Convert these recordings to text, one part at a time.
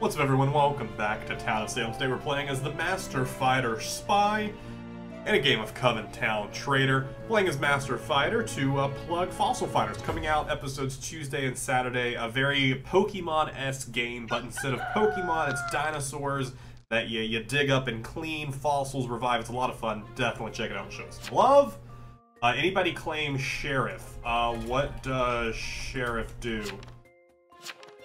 What's up everyone, welcome back to Town of Salem. Today we're playing as the Master Fighter Spy in a game of Coven Town Traitor. Playing as Master Fighter to uh, plug Fossil Fighters. Coming out episodes Tuesday and Saturday. A very Pokemon-esque game, but instead of Pokemon, it's dinosaurs that you, you dig up and clean, fossils revive. It's a lot of fun. Definitely check it out and show some love. Uh, anybody claim Sheriff? Uh, what does Sheriff do?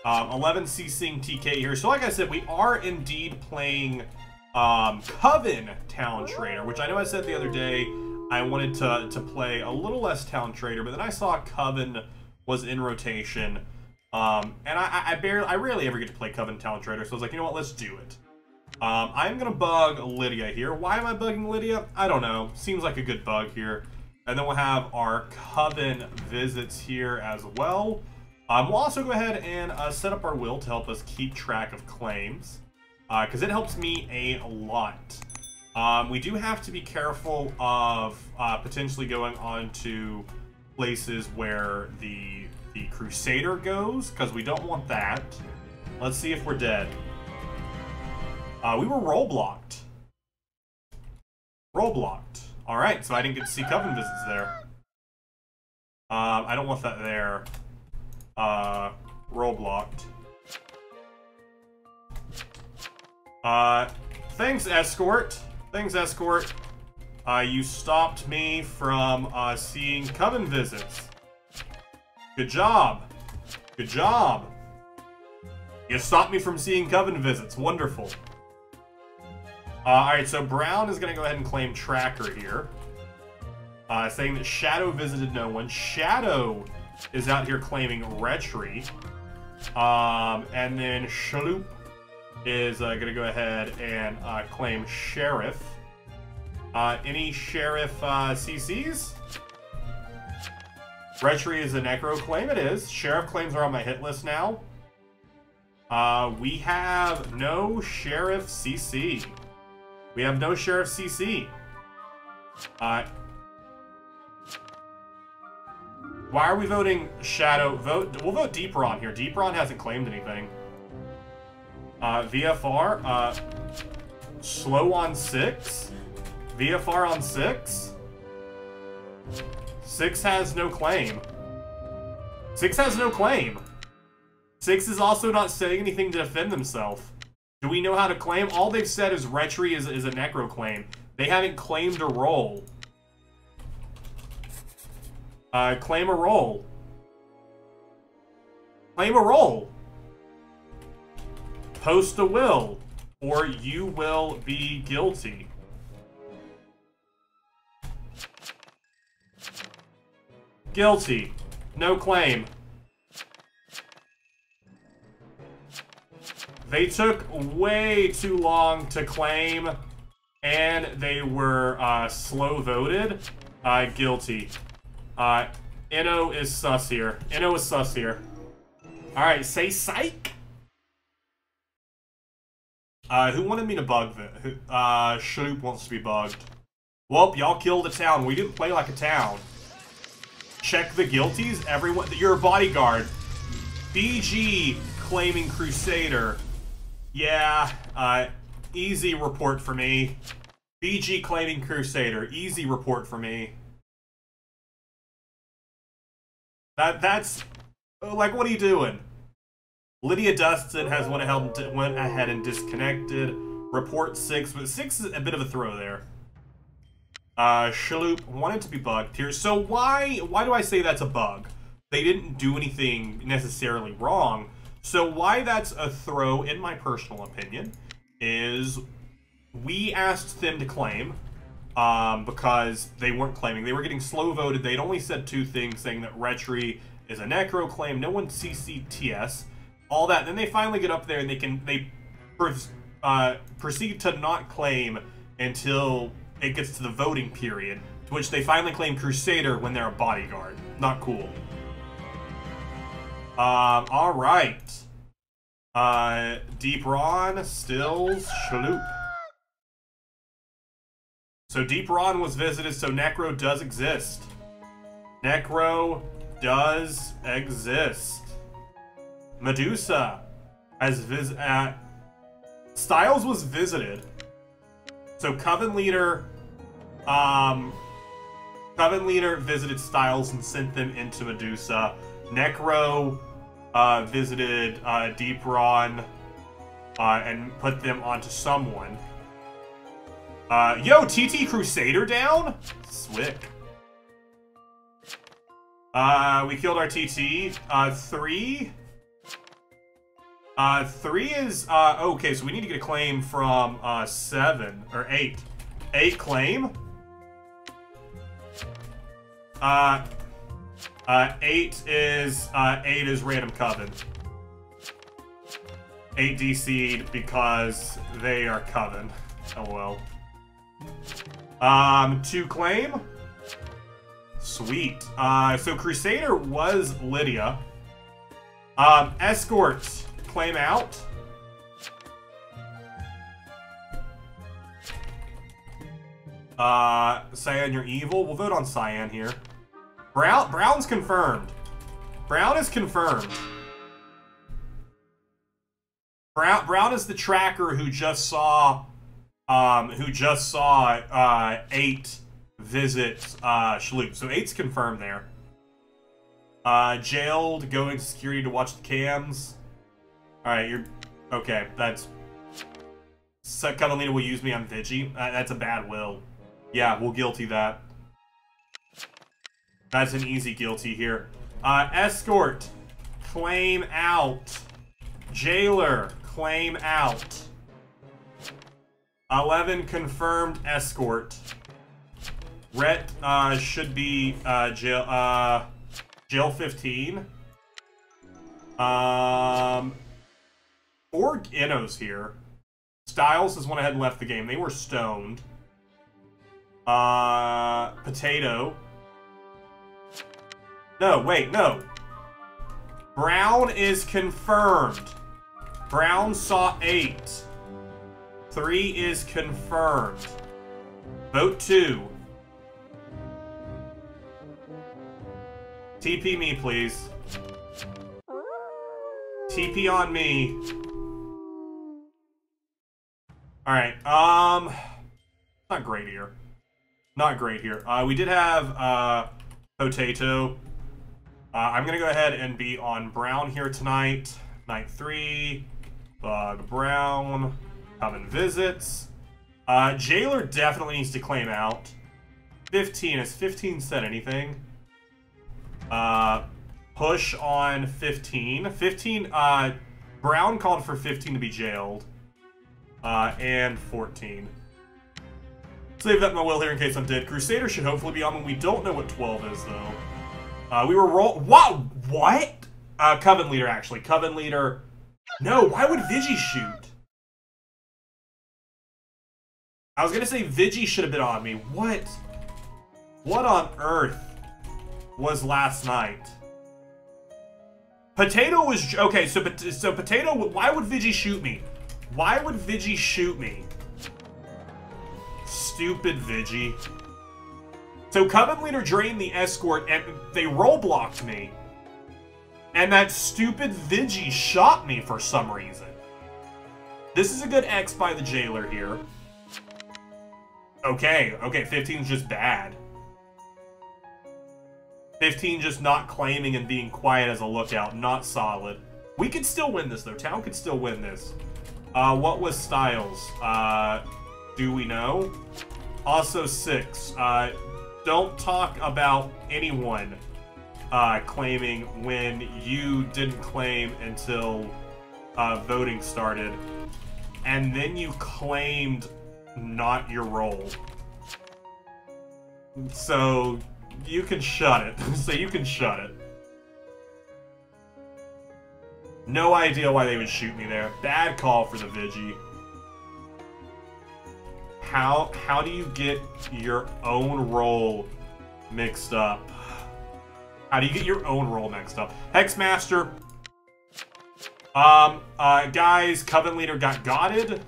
Um, 11 CCing TK here. So like I said, we are indeed playing um, Coven Town Traitor, which I know I said the other day I wanted to, to play a little less Town Traitor, but then I saw Coven was in rotation. Um, and I, I barely, I rarely ever get to play Coven Town Traitor, so I was like, you know what, let's do it. Um, I'm gonna bug Lydia here. Why am I bugging Lydia? I don't know. Seems like a good bug here. And then we'll have our Coven visits here as well. Um, we'll also go ahead and uh, set up our will to help us keep track of claims, because uh, it helps me a lot. Um, we do have to be careful of uh, potentially going on to places where the the Crusader goes, because we don't want that. Let's see if we're dead. Uh, we were role blocked. Role blocked. Alright, so I didn't get to see Coven visits there. Um, I don't want that there uh, blocked. Uh, thanks, Escort. Thanks, Escort. Uh, you stopped me from, uh, seeing Coven visits. Good job. Good job. You stopped me from seeing Coven visits. Wonderful. Uh, alright, so Brown is going to go ahead and claim Tracker here. Uh, saying that Shadow visited no one. Shadow is out here claiming Retry. Um, and then Shaloop is uh, going to go ahead and uh, claim Sheriff. Uh, any Sheriff uh, CCs? Retry is a Necro claim, it is. Sheriff claims are on my hit list now. Uh, we have no Sheriff CC. We have no Sheriff CC. Why are we voting Shadow? Vote. We'll vote Deepron here. Deepron hasn't claimed anything. Uh, VFR. Uh, slow on six. VFR on six. Six has no claim. Six has no claim. Six is also not saying anything to defend themselves. Do we know how to claim? All they've said is Retry is, is a Necro claim. They haven't claimed a role. Uh, claim a role. Claim a role. Post a will, or you will be guilty. Guilty. No claim. They took way too long to claim, and they were uh, slow voted. Uh, guilty. Uh, Inno is sus here. Inno is sus here. Alright, say psych! Uh, who wanted me to bug? Uh, Shoop wants to be bugged. Well, y'all killed a town. We didn't play like a town. Check the guilties. Everyone, you're a bodyguard. BG claiming Crusader. Yeah, uh, easy report for me. BG claiming Crusader. Easy report for me. That that's like, what are you doing? Lydia Dustin has went ahead, went ahead and disconnected. Report six, but six is a bit of a throw there. Uh, Shaloop wanted to be bugged here. So why why do I say that's a bug? They didn't do anything necessarily wrong. So why that's a throw, in my personal opinion, is we asked them to claim um, because they weren't claiming. They were getting slow voted. They'd only said two things, saying that Retry is a necro claim. No one CCTS, all that. Then they finally get up there and they can they uh, proceed to not claim until it gets to the voting period, to which they finally claim Crusader when they're a bodyguard. Not cool. Um, all right. Uh, Deep Ron, Stills, Shaloop. So Deep Ron was visited, so Necro does exist. Necro does exist. Medusa. as vis uh, Styles was visited. So Coven Leader, um, Coven Leader visited Styles and sent them into Medusa. Necro uh, visited uh, Deep Ron uh, and put them onto someone. Uh, yo, TT Crusader down? Swick. Uh, we killed our TT. Uh, three. Uh, three is, uh, okay, so we need to get a claim from, uh, seven, or eight. Eight claim? Uh, uh, eight is, uh, eight is random coven. Eight DC'd because they are coven. Oh well. Um, to claim? Sweet. Uh, so Crusader was Lydia. Um, Escort, claim out. Uh, Cyan, you're evil. We'll vote on Cyan here. Brown, Brown's confirmed. Brown is confirmed. Brown, Brown is the tracker who just saw, um, who just saw uh, eight visit uh, Shaloop. So eight's confirmed there. Uh, jailed, going to security to watch the cams. All right, you're okay. That's so Catalina will use me on Vigi. Uh, that's a bad will. Yeah, we'll guilty that. That's an easy guilty here. Uh, escort, claim out. Jailer, claim out. 11 confirmed escort. Rhett uh, should be uh, jail, uh, jail 15. Um, or Inno's here. Styles has went ahead and left the game. They were stoned. Uh, Potato. No, wait, no. Brown is confirmed. Brown saw eight. Three is confirmed. Vote two. TP me, please. TP on me. Alright, um... Not great here. Not great here. Uh, we did have, uh, Potato. Uh, I'm gonna go ahead and be on Brown here tonight. Night three. Bug Brown. Coven visits. Uh, Jailer definitely needs to claim out. 15. Has 15 said anything? Uh, push on 15. 15, uh, Brown called for 15 to be jailed. Uh, and 14. Save that in my will here in case I'm dead. Crusader should hopefully be on when we don't know what 12 is, though. Uh, we were roll- What? What? Uh, Coven Leader, actually. Coven Leader. No, why would Vigi shoot? I was gonna say Vigi should have been on me. What? What on earth was last night? Potato was... Okay, so, so Potato... Why would Vigi shoot me? Why would Vigi shoot me? Stupid Vigi. So Coven Leader drained the escort and they role-blocked me. And that stupid Vigi shot me for some reason. This is a good X by the Jailer here. Okay, okay, 15's just bad. 15 just not claiming and being quiet as a lookout, not solid. We could still win this, though. Town could still win this. Uh, what was Styles? Uh, do we know? Also, 6. Uh, don't talk about anyone uh, claiming when you didn't claim until uh, voting started. And then you claimed not your role. So, you can shut it. so you can shut it. No idea why they would shoot me there. Bad call for the Vigi. How how do you get your own role mixed up? How do you get your own role mixed up? Hexmaster. Um, uh, guys, Coven Leader got godded.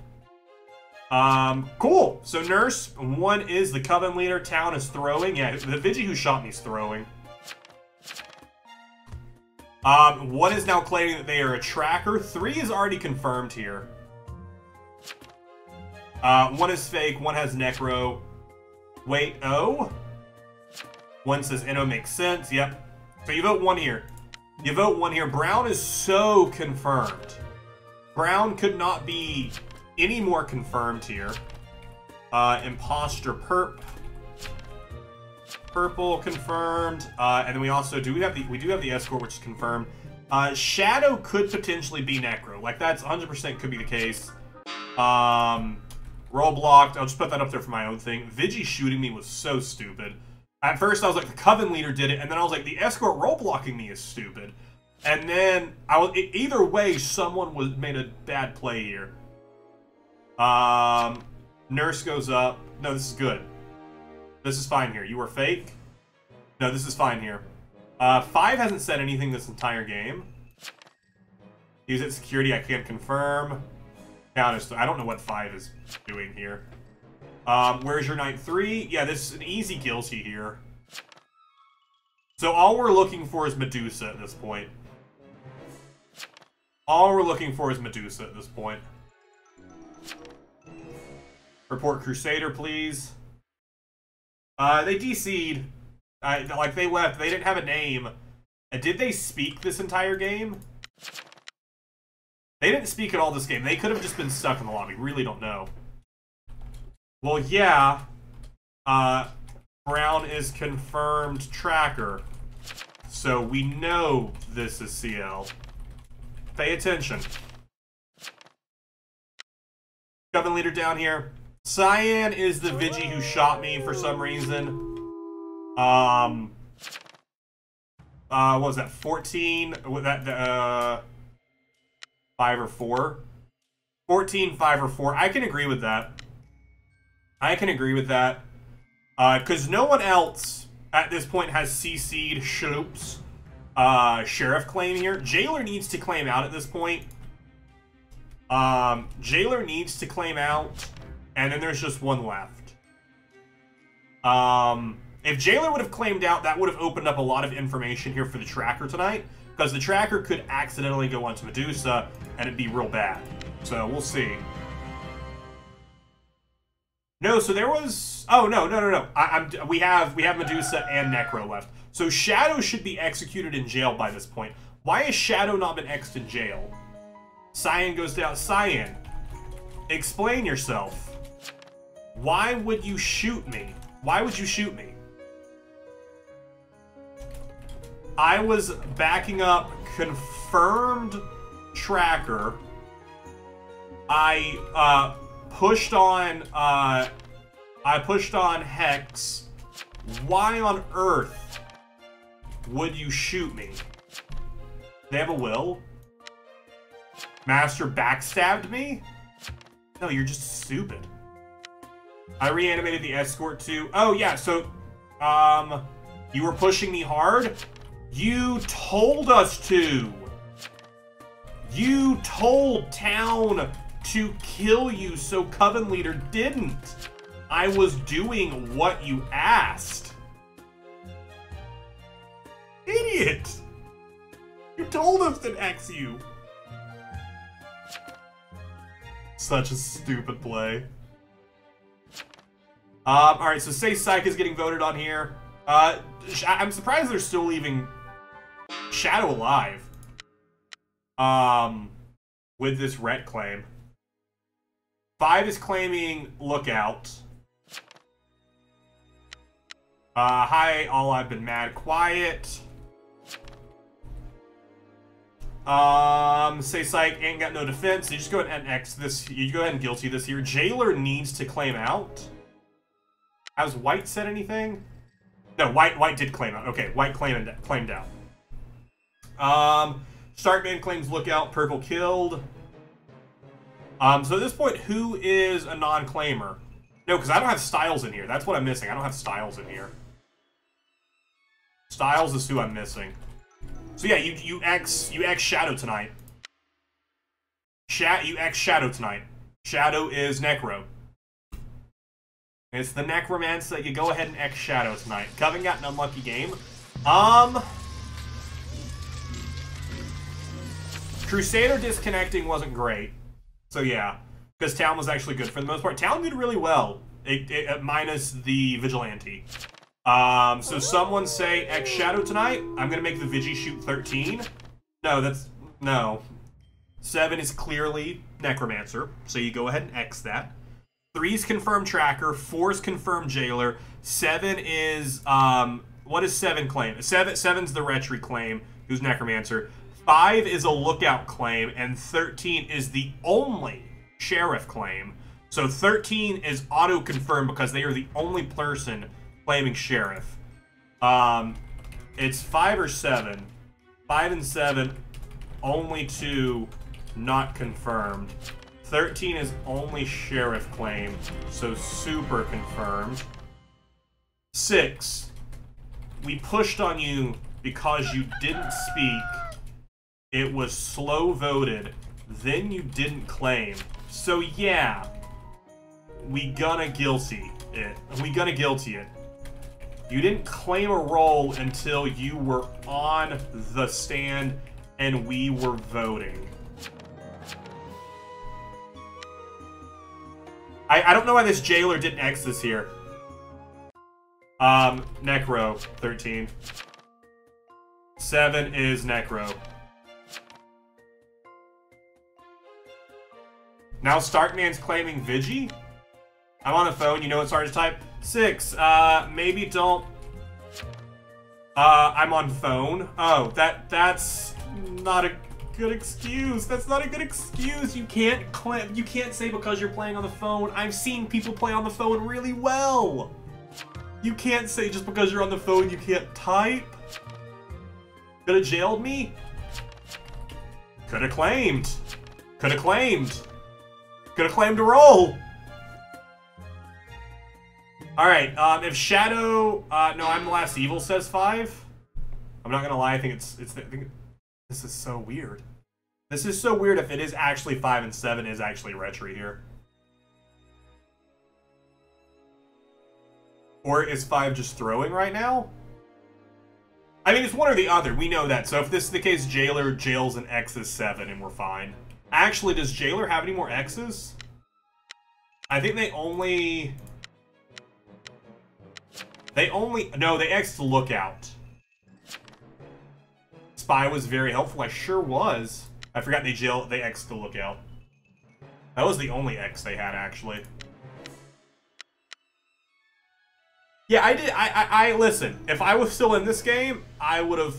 Um, cool. So Nurse, one is the Coven Leader. Town is throwing. Yeah, the Vigi who shot me is throwing. Um, one is now claiming that they are a tracker. Three is already confirmed here. Uh, one is fake, one has Necro. Wait, oh? One says Inno makes sense, yep. So you vote one here. You vote one here. Brown is so confirmed. Brown could not be any more confirmed here. Uh, imposter perp. Purple confirmed. Uh, and then we also do we have the we do have the escort, which is confirmed. Uh, Shadow could potentially be Necro. Like that's 100% could be the case. Um, role blocked. I'll just put that up there for my own thing. Vigi shooting me was so stupid. At first, I was like, the Coven leader did it, and then I was like, the escort role blocking me is stupid. And then I was either way, someone was made a bad play here. Um, nurse goes up. No, this is good. This is fine here. You were fake. No, this is fine here. Uh, five hasn't said anything this entire game. He's at security. I can't confirm. Counters. I don't know what five is doing here. Um, where's your night three? Yeah, this is an easy guilty here. So all we're looking for is Medusa at this point. All we're looking for is Medusa at this point. Report Crusader, please. Uh, they DC'd. I, like, they left. They didn't have a name. Did they speak this entire game? They didn't speak at all this game. They could have just been stuck in the lobby. Really don't know. Well, yeah. Uh, Brown is confirmed tracker. So we know this is CL. Pay attention. Coven leader down here. Cyan is the Vigi who shot me for some reason. Um, uh, what was that? 14? Was that, uh, 5 or 4? 14, 5 or 4. I can agree with that. I can agree with that. Uh, because no one else at this point has CC'd Shoop's uh, sheriff claim here. Jailer needs to claim out at this point. Um, Jailer needs to claim out, and then there's just one left. Um, if Jailer would have claimed out, that would have opened up a lot of information here for the tracker tonight, because the tracker could accidentally go onto Medusa, and it'd be real bad. So, we'll see. No, so there was. Oh no, no, no, no. I, am We have we have Medusa and Necro left. So Shadow should be executed in jail by this point. Why has Shadow not been exed in jail? Cyan goes down. Cyan, explain yourself. Why would you shoot me? Why would you shoot me? I was backing up confirmed tracker. I uh, pushed on, uh, I pushed on Hex. Why on earth would you shoot me? They have a will? Master backstabbed me? No, you're just stupid. I reanimated the escort too. Oh, yeah, so, um, you were pushing me hard? You told us to! You told town to kill you so Coven Leader didn't. I was doing what you asked. Idiot! You told us to X you. Such a stupid play. Um, alright, so say Psych is getting voted on here. Uh, I'm surprised they're still leaving Shadow alive. Um, with this ret claim. Five is claiming Lookout. Uh, hi, all I've been mad quiet. Um, say psych ain't got no defense. You just go ahead and X this. You go ahead and guilty this here. Jailer needs to claim out. Has White said anything? No, White White did claim out. Okay, White claimed claimed out. Um, Starkman claims lookout. Purple killed. Um, so at this point, who is a non-claimer? No, because I don't have Styles in here. That's what I'm missing. I don't have Styles in here. Styles is who I'm missing. So yeah, you you X you X Shadow tonight. Shat you X Shadow tonight. Shadow is Necro. It's the Necromancer. That you go ahead and X Shadow tonight. Coven got an unlucky game. Um. Crusader disconnecting wasn't great. So yeah, because Town was actually good for the most part. Town did really well, it, it, minus the Vigilante. Um, so someone say X Shadow tonight. I'm gonna make the Vigi shoot 13. No, that's no. Seven is clearly Necromancer, so you go ahead and X that. Three is confirmed Tracker. Four's confirmed Jailer. Seven is um, what is seven claim? Seven seven's the Retry claim, who's Necromancer. Five is a Lookout claim, and thirteen is the only Sheriff claim. So 13 is auto confirmed because they are the only person claiming Sheriff. Um, it's five or seven. Five and seven, only two not confirmed. 13 is only Sheriff claim, so super confirmed. Six, we pushed on you because you didn't speak. It was slow voted. Then you didn't claim. So yeah, we gonna guilty it. We gonna guilty it. You didn't claim a role until you were on the stand and we were voting. I, I don't know why this jailer didn't X this here. Um, Necro, 13. 7 is Necro. Now Starkman's claiming Vigi? I'm on the phone, you know it's hard to type. Six, uh, maybe don't... Uh, I'm on phone. Oh, that that's not a good excuse. That's not a good excuse. You can't claim, you can't say because you're playing on the phone. I've seen people play on the phone really well. You can't say just because you're on the phone you can't type. Could have jailed me? Could have claimed. Could have claimed. Could have claimed a role. Alright, um, if Shadow... Uh, no, I'm the last evil says five. I'm not gonna lie, I think it's... it's I think, this is so weird. This is so weird if it is actually five and seven is actually Retry here. Or is five just throwing right now? I mean, it's one or the other. We know that. So if this is the case, Jailer jails an X is seven and we're fine. Actually, does Jailer have any more X's? I think they only... They only... No, they X the lookout. Spy was very helpful. I sure was. I forgot they jail... They X the lookout. That was the only X they had, actually. Yeah, I did. I, I, I listen. If I was still in this game, I would have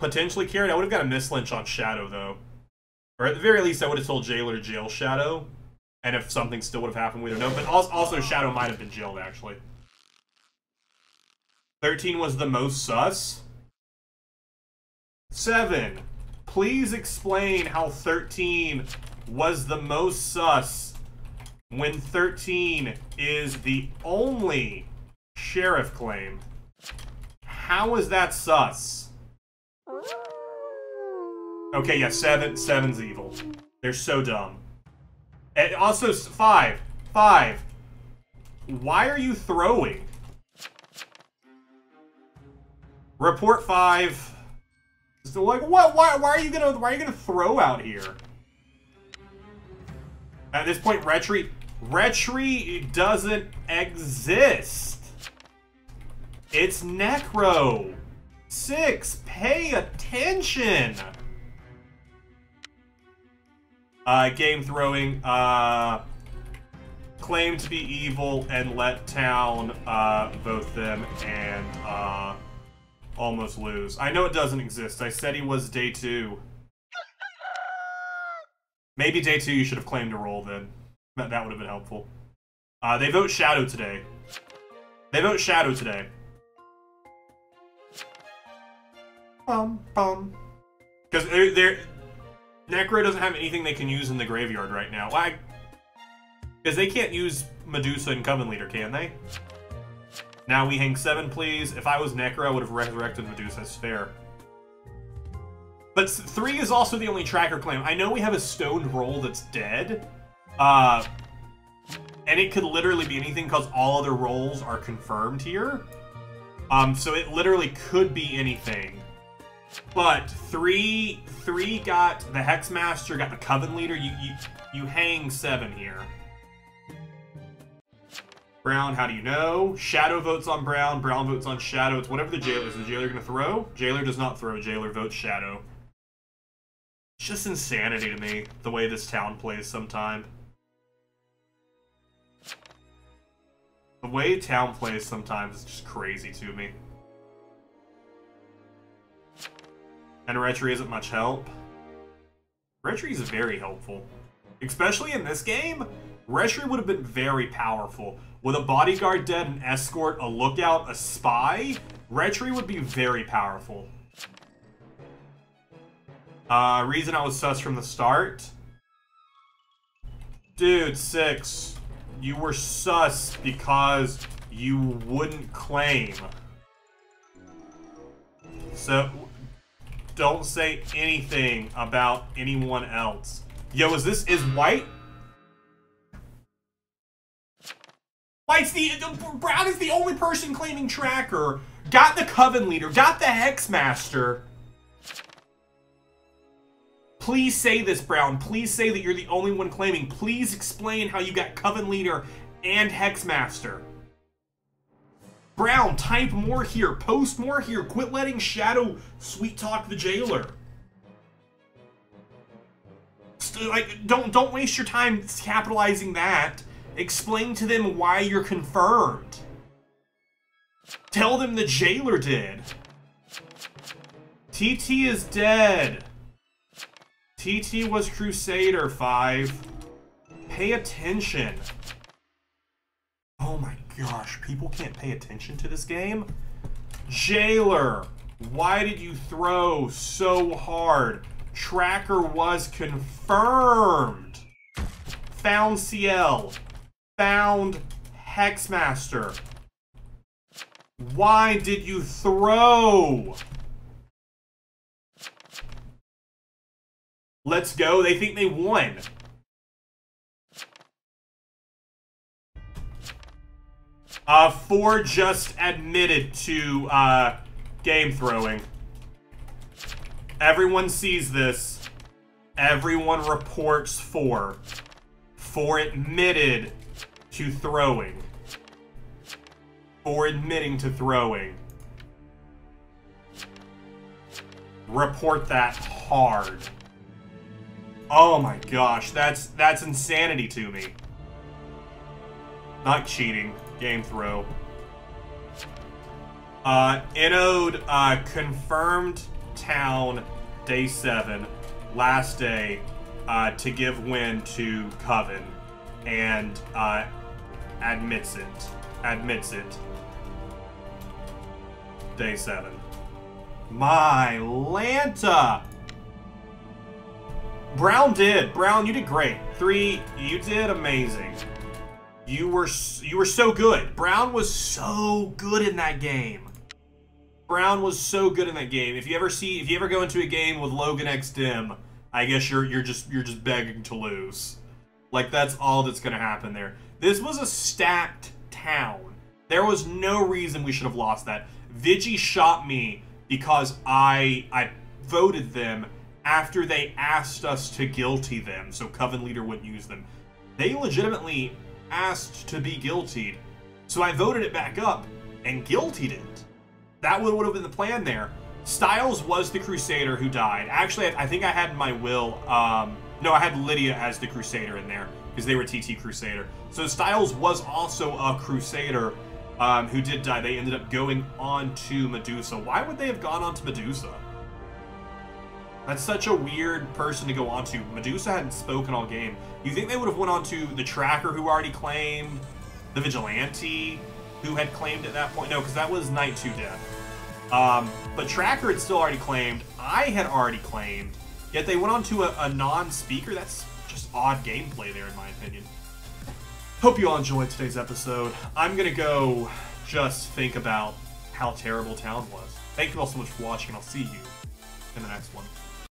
potentially carried. I would have got a mislynch on Shadow though, or at the very least, I would have told Jailer jail Shadow. And if something still would have happened, we don't know. But also, Shadow might have been jailed actually. 13 was the most sus. 7. Please explain how 13 was the most sus when 13 is the only sheriff claim. How is that sus? Okay, yeah, 7. seven's evil. They're so dumb. And also, 5. 5. Why are you throwing? Report five. So like, what? Why? Why are you gonna? Why are you gonna throw out here? At this point, Retry, Retry doesn't exist. It's Necro. Six. Pay attention. Uh, game throwing. Uh, claim to be evil and let town uh, vote them and uh almost lose. I know it doesn't exist. I said he was day two. Maybe day two you should have claimed a role then. That, that would have been helpful. Uh, they vote Shadow today. They vote Shadow today. Bum, bum. Because they're, they're... Necro doesn't have anything they can use in the graveyard right now. Why? Because they can't use Medusa and Coven Leader, can they? Now we hang seven, please. If I was Necro, I would have resurrected Medusa. That's fair. But three is also the only tracker claim. I know we have a stoned role that's dead. Uh, and it could literally be anything because all other roles are confirmed here. Um, so it literally could be anything. But three, three got the Hexmaster, got the Coven Leader. You, you, you hang seven here. Brown, how do you know? Shadow votes on Brown. Brown votes on Shadow. It's whatever the jailer is. The jailer going to throw? Jailer does not throw. Jailer votes Shadow. It's just insanity to me, the way this town plays sometimes. The way town plays sometimes is just crazy to me. And Retry isn't much help. Retry is very helpful. Especially in this game, Retry would have been very powerful. With a bodyguard dead, an escort, a lookout, a spy, Retry would be very powerful. Uh, reason I was sus from the start? Dude, Six, you were sus because you wouldn't claim. So, don't say anything about anyone else. Yo, is this, is White? White's the, Brown is the only person claiming Tracker. Got the Coven Leader, got the Hexmaster. Please say this, Brown. Please say that you're the only one claiming. Please explain how you got Coven Leader and Hexmaster. Brown, type more here. Post more here. Quit letting Shadow sweet talk the jailer. St like, don't don't waste your time capitalizing that. Explain to them why you're confirmed. Tell them the jailer did. TT is dead. TT was Crusader 5. Pay attention. Oh my gosh, people can't pay attention to this game? Jailer, why did you throw so hard? Tracker was confirmed. Found CL. Found Hexmaster. Why did you throw? Let's go. They think they won. Uh, four just admitted to uh, game throwing. Everyone sees this. Everyone reports four. Four admitted to throwing. Four admitting to throwing. Report that hard. Oh my gosh, that's that's insanity to me. Not cheating. Game throw. Uh, Inode, uh, confirmed town, day 7, last day, uh, to give win to Coven, and, uh, admits it. Admits it. Day 7. My Lanta! Brown did. Brown, you did great. Three, you did amazing. You were you were so good. Brown was so good in that game. Brown was so good in that game. If you ever see, if you ever go into a game with Logan X Dim, I guess you're you're just you're just begging to lose. Like that's all that's gonna happen there. This was a stacked town. There was no reason we should have lost that. Vigi shot me because I I voted them after they asked us to guilty them so Coven Leader wouldn't use them. They legitimately asked to be guiltied. So I voted it back up and guiltied it. That would, have been the plan there. Styles was the Crusader who died. Actually, I, I think I had my will. Um, no, I had Lydia as the Crusader in there because they were TT Crusader. So Styles was also a Crusader um, who did die. They ended up going on to Medusa. Why would they have gone on to Medusa? That's such a weird person to go on to. Medusa hadn't spoken all game. You think they would have went on to the Tracker who already claimed, the Vigilante who had claimed at that point? No, because that was Night 2 Death. Um, but Tracker had still already claimed. I had already claimed. Yet they went on to a, a non-speaker. That's odd gameplay there, in my opinion. Hope you all enjoyed today's episode. I'm to go just think about how terrible Town was. Thank you all so much for watching, and I'll see you in the next one.